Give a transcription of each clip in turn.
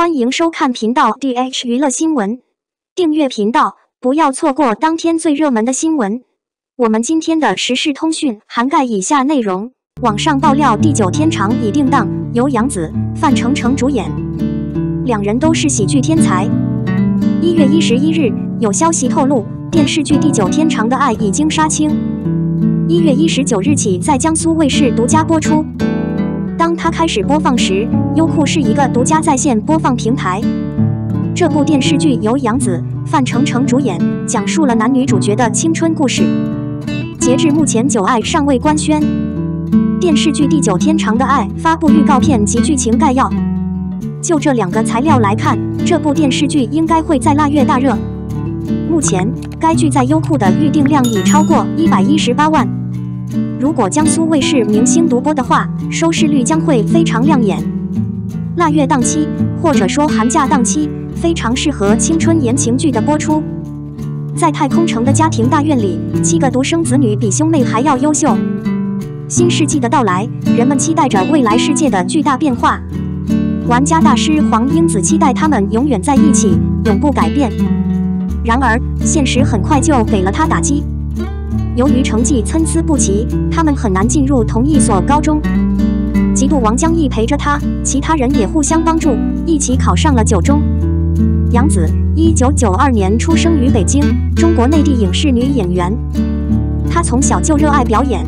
欢迎收看频道 DH 娱乐新闻，订阅频道，不要错过当天最热门的新闻。我们今天的时事通讯涵盖以下内容：网上爆料《地久天长》已定档，由杨紫、范丞丞主演，两人都是喜剧天才。一月一十一日，有消息透露，电视剧《地久天长的爱》已经杀青，一月一十九日起在江苏卫视独家播出。当它开始播放时，优酷是一个独家在线播放平台。这部电视剧由杨紫、范丞丞主演，讲述了男女主角的青春故事。截至目前，《九爱》尚未官宣。电视剧《地久天长的爱》发布预告片及剧情概要。就这两个材料来看，这部电视剧应该会在腊月大热。目前，该剧在优酷的预订量已超过一百一十八万。如果江苏卫视明星独播的话，收视率将会非常亮眼。腊月档期或者说寒假档期，非常适合青春言情剧的播出。在太空城的家庭大院里，七个独生子女比兄妹还要优秀。新世纪的到来，人们期待着未来世界的巨大变化。玩家大师黄英子期待他们永远在一起，永不改变。然而，现实很快就给了他打击。由于成绩参差不齐，他们很难进入同一所高中。嫉妒王江毅陪着他，其他人也互相帮助，一起考上了九中。杨紫，一九九二年出生于北京，中国内地影视女演员。她从小就热爱表演。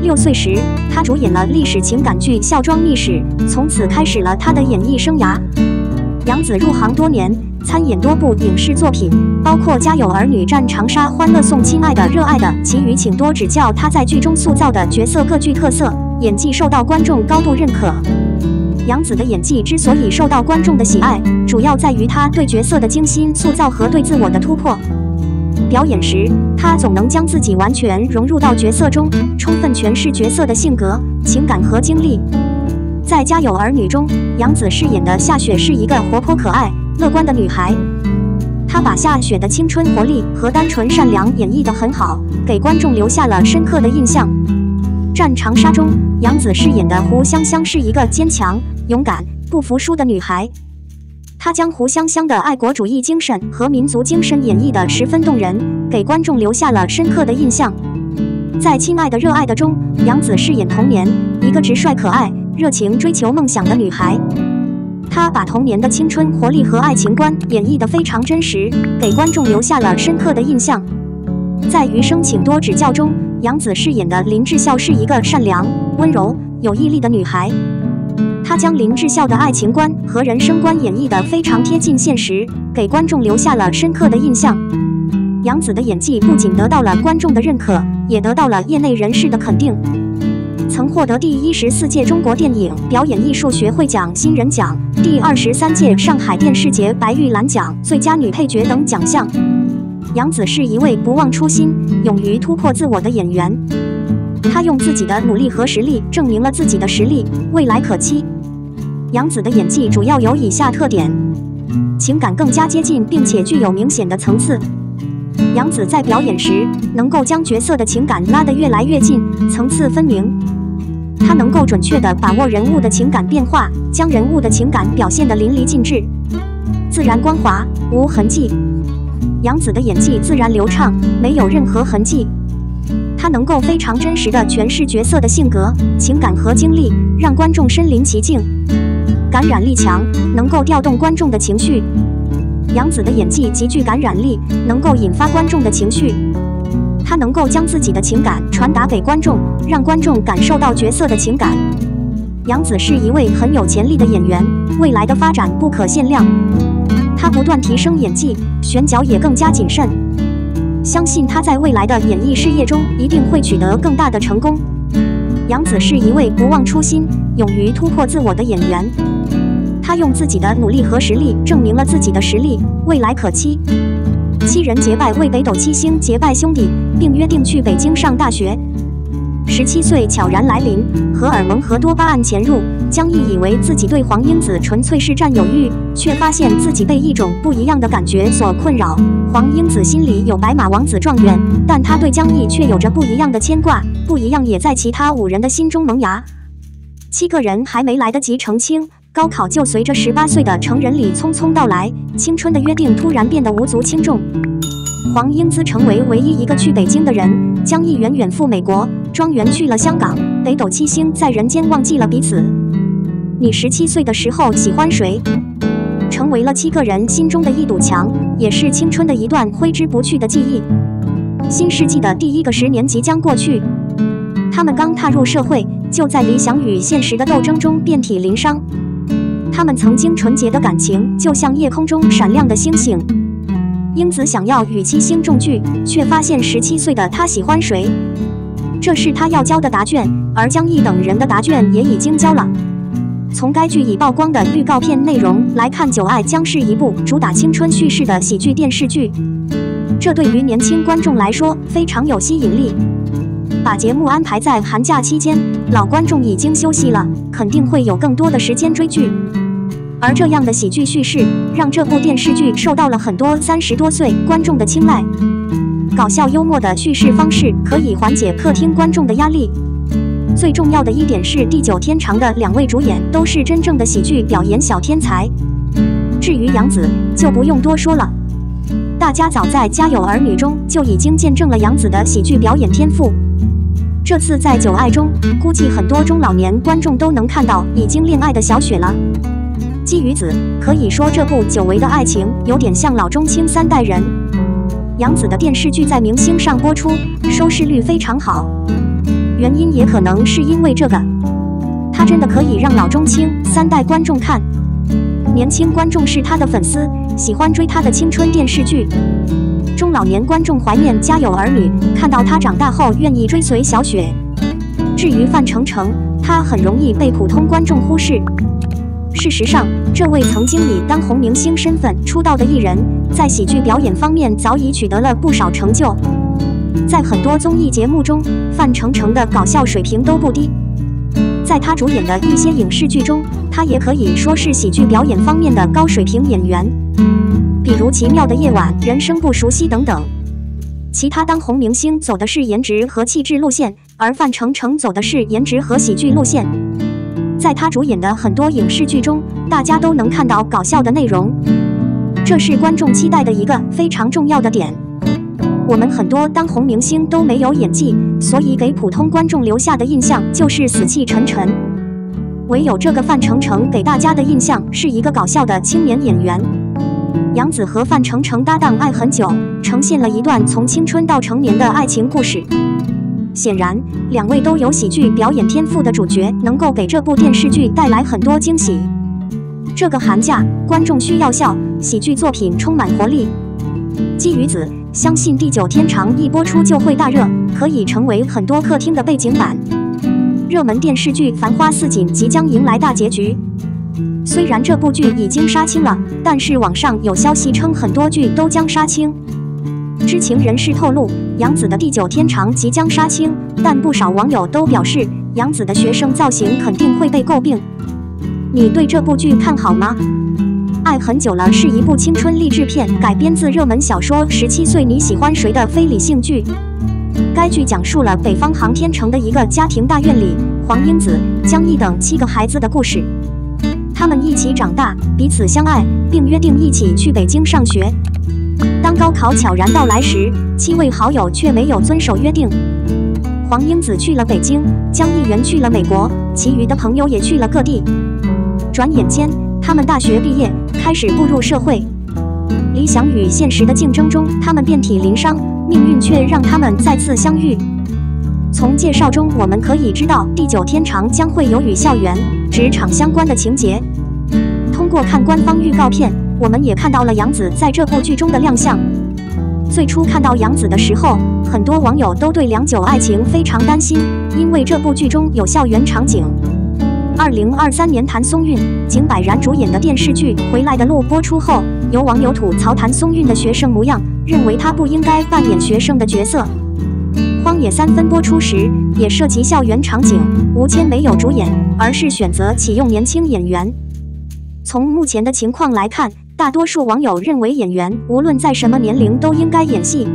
六岁时，她主演了历史情感剧《孝庄秘史》，从此开始了她的演艺生涯。杨紫入行多年。参演多部影视作品，包括《家有儿女》《战长沙》《欢乐颂》《亲爱的热爱的》，其余请多指教。她在剧中塑造的角色各具特色，演技受到观众高度认可。杨紫的演技之所以受到观众的喜爱，主要在于她对角色的精心塑造和对自我的突破。表演时，她总能将自己完全融入到角色中，充分诠释角色的性格、情感和经历。在《家有儿女》中，杨紫饰演的夏雪是一个活泼可爱。乐观的女孩，她把夏雪的青春活力和单纯善良演绎得很好，给观众留下了深刻的印象。《战长沙》中，杨紫饰演的胡香香是一个坚强、勇敢、不服输的女孩，她将胡香香的爱国主义精神和民族精神演绎得十分动人，给观众留下了深刻的印象。在《亲爱的热爱的》中，杨紫饰演童年一个直率可爱、热情追求梦想的女孩。她把童年的青春活力和爱情观演绎得非常真实，给观众留下了深刻的印象。在《余生，请多指教》中，杨紫饰演的林志孝是一个善良、温柔、有毅力的女孩。她将林志孝的爱情观和人生观演绎得非常贴近现实，给观众留下了深刻的印象。杨紫的演技不仅得到了观众的认可，也得到了业内人士的肯定。曾获得第一十四届中国电影表演艺术学会奖新人奖、第二十三届上海电视节白玉兰奖最佳女配角等奖项。杨紫是一位不忘初心、勇于突破自我的演员，她用自己的努力和实力证明了自己的实力，未来可期。杨紫的演技主要有以下特点：情感更加接近，并且具有明显的层次。杨紫在表演时能够将角色的情感拉得越来越近，层次分明。他能够准确地把握人物的情感变化，将人物的情感表现得淋漓尽致，自然光滑，无痕迹。杨紫的演技自然流畅，没有任何痕迹。她能够非常真实地诠释角色的性格、情感和经历，让观众身临其境，感染力强，能够调动观众的情绪。杨紫的演技极具感染力，能够引发观众的情绪。他能够将自己的情感传达给观众，让观众感受到角色的情感。杨紫是一位很有潜力的演员，未来的发展不可限量。他不断提升演技，选角也更加谨慎。相信他在未来的演艺事业中一定会取得更大的成功。杨紫是一位不忘初心、勇于突破自我的演员。他用自己的努力和实力证明了自己的实力，未来可期。七人结拜为北斗七星结拜兄弟，并约定去北京上大学。十七岁悄然来临，荷尔蒙和多巴胺潜入，江毅以为自己对黄英子纯粹是占有欲，却发现自己被一种不一样的感觉所困扰。黄英子心里有白马王子状元，但他对江毅却有着不一样的牵挂，不一样也在其他五人的心中萌芽。七个人还没来得及澄清，高考就随着十八岁的成人礼匆匆到来，青春的约定突然变得无足轻重。黄英姿成为唯一一个去北京的人，江一元远赴美国，庄园去了香港，北斗七星在人间忘记了彼此。你十七岁的时候喜欢谁？成为了七个人心中的一堵墙，也是青春的一段挥之不去的记忆。新世纪的第一个十年即将过去，他们刚踏入社会，就在理想与现实的斗争中遍体鳞伤。他们曾经纯洁的感情，就像夜空中闪亮的星星。英子想要与七星重聚，却发现十七岁的他喜欢谁？这是他要交的答卷，而江毅等人的答卷也已经交了。从该剧已曝光的预告片内容来看，《九爱》将是一部主打青春叙事的喜剧电视剧，这对于年轻观众来说非常有吸引力。把节目安排在寒假期间，老观众已经休息了，肯定会有更多的时间追剧。而这样的喜剧叙事，让这部电视剧受到了很多三十多岁观众的青睐。搞笑幽默的叙事方式可以缓解客厅观众的压力。最重要的一点是，地久天长的两位主演都是真正的喜剧表演小天才。至于杨紫，就不用多说了，大家早在《家有儿女》中就已经见证了杨紫的喜剧表演天赋。这次在《九爱》中，估计很多中老年观众都能看到已经恋爱的小雪了。基于此，可以说这部久违的爱情有点像老中青三代人。杨紫的电视剧在明星上播出，收视率非常好。原因也可能是因为这个，他真的可以让老中青三代观众看，年轻观众是他的粉丝，喜欢追他的青春电视剧；中老年观众怀念家有儿女，看到他长大后愿意追随小雪。至于范丞丞，他很容易被普通观众忽视。事实上，这位曾经以当红明星身份出道的艺人，在喜剧表演方面早已取得了不少成就。在很多综艺节目中，范丞丞的搞笑水平都不低。在他主演的一些影视剧中，他也可以说是喜剧表演方面的高水平演员，比如《奇妙的夜晚》《人生不熟悉》等等。其他当红明星走的是颜值和气质路线，而范丞丞走的是颜值和喜剧路线。在他主演的很多影视剧中，大家都能看到搞笑的内容，这是观众期待的一个非常重要的点。我们很多当红明星都没有演技，所以给普通观众留下的印象就是死气沉沉。唯有这个范丞丞给大家的印象是一个搞笑的青年演员。杨紫和范丞丞搭档爱很久，呈现了一段从青春到成年的爱情故事。显然，两位都有喜剧表演天赋的主角，能够给这部电视剧带来很多惊喜。这个寒假，观众需要笑，喜剧作品充满活力。基于此。相信地久天长一播出就会大热，可以成为很多客厅的背景板。热门电视剧《繁花似锦》即将迎来大结局。虽然这部剧已经杀青了，但是网上有消息称很多剧都将杀青。知情人士透露，杨紫的《地久天长》即将杀青，但不少网友都表示，杨紫的学生造型肯定会被诟病。你对这部剧看好吗？爱很久了是一部青春励志片，改编自热门小说《十七岁你喜欢谁》的非理性剧。该剧讲述了北方航天城的一个家庭大院里，黄英子、江毅等七个孩子的故事。他们一起长大，彼此相爱，并约定一起去北京上学。当高考悄然到来时，七位好友却没有遵守约定。黄英子去了北京，江一元去了美国，其余的朋友也去了各地。转眼间，他们大学毕业，开始步入社会。理想与现实的竞争中，他们遍体鳞伤，命运却让他们再次相遇。从介绍中，我们可以知道，地久天长将会有与校园、职场相关的情节。通过看官方预告片，我们也看到了杨紫在这部剧中的亮相。最初看到杨紫的时候，很多网友都对良久爱情非常担心，因为这部剧中有校园场景。二零二三年，谭松韵、景柏然主演的电视剧《回来的路》播出后，有网友吐槽谭松韵的学生模样，认为她不应该扮演学生的角色。《荒野三分》播出时也涉及校园场景，吴谦没有主演，而是选择启用年轻演员。从目前的情况来看，大多数网友认为演员无论在什么年龄都应该演戏。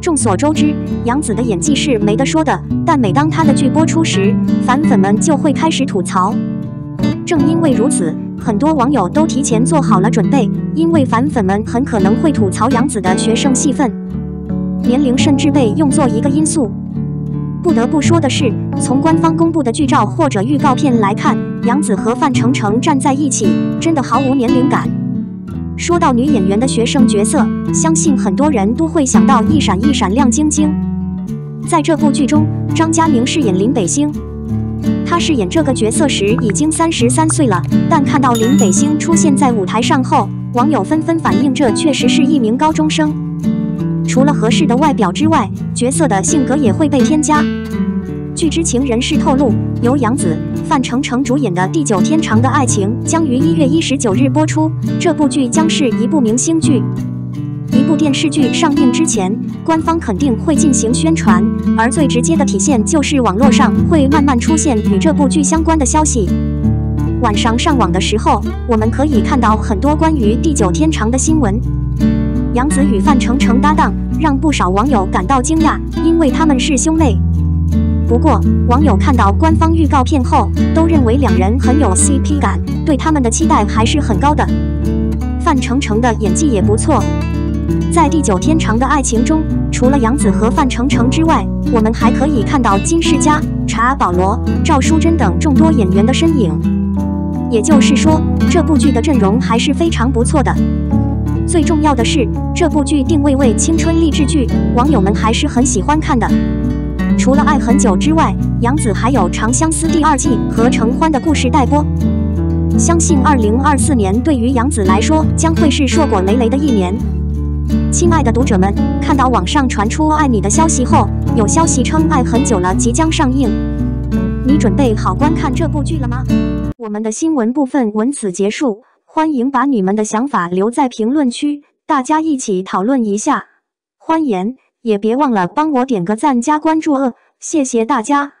众所周知，杨紫的演技是没得说的。但每当她的剧播出时，粉粉们就会开始吐槽：正因为如此，很多网友都提前做好了准备，因为反粉们很可能会吐槽杨紫的学生戏份，年龄甚至被用作一个因素。不得不说的是，从官方公布的剧照或者预告片来看，杨紫和范丞丞站在一起，真的毫无年龄感。说到女演员的学生角色，相信很多人都会想到一闪一闪亮晶晶。在这部剧中，张嘉明饰演林北星。他饰演这个角色时已经三十三岁了，但看到林北星出现在舞台上后，网友纷纷反映这确实是一名高中生。除了合适的外表之外，角色的性格也会被添加。据知情人士透露，由杨紫、范丞丞主演的《地久天长的爱情》将于一月一十九日播出。这部剧将是一部明星剧。一部电视剧上映之前，官方肯定会进行宣传，而最直接的体现就是网络上会慢慢出现与这部剧相关的消息。晚上上网的时候，我们可以看到很多关于《地久天长》的新闻。杨紫与范丞丞搭档，让不少网友感到惊讶，因为他们是兄妹。不过，网友看到官方预告片后，都认为两人很有 CP 感，对他们的期待还是很高的。范丞丞的演技也不错，在《地久天长的爱情》中，除了杨紫和范丞丞之外，我们还可以看到金世佳、查保罗、赵淑珍等众多演员的身影。也就是说，这部剧的阵容还是非常不错的。最重要的是，这部剧定位为青春励志剧，网友们还是很喜欢看的。除了爱很久之外，杨紫还有《长相思》第二季和《承欢的故事》待播。相信二零二四年对于杨紫来说将会是硕果累累的一年。亲爱的读者们，看到网上传出《爱你》的消息后，有消息称《爱很久了》即将上映，你准备好观看这部剧了吗？我们的新闻部分文此结束，欢迎把你们的想法留在评论区，大家一起讨论一下。欢迎。也别忘了帮我点个赞加关注哦，谢谢大家。